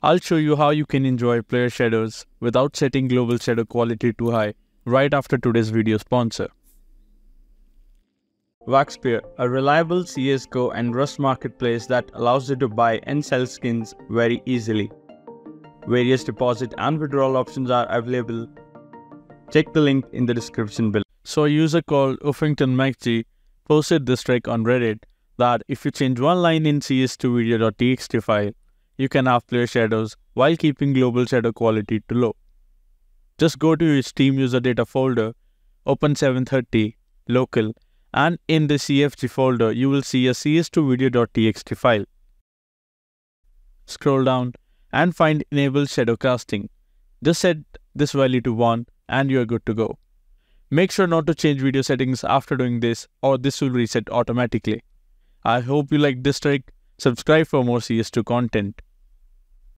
I'll show you how you can enjoy player shadows without setting global shadow quality too high right after today's video sponsor. Waxpeer, a reliable CSGO and Rust marketplace that allows you to buy and sell skins very easily. Various deposit and withdrawal options are available. Check the link in the description below. So a user called Uffington MacG posted this trick on Reddit that if you change one line in cs2 video.txt file, you can have player shadows while keeping global shadow quality to low. Just go to your Steam user data folder, open 730, local, and in the CFG folder, you will see a cs2 video.txt file. Scroll down and find enable shadow casting. Just set this value to 1 and you are good to go. Make sure not to change video settings after doing this or this will reset automatically. I hope you liked this trick. Subscribe for more CS2 content.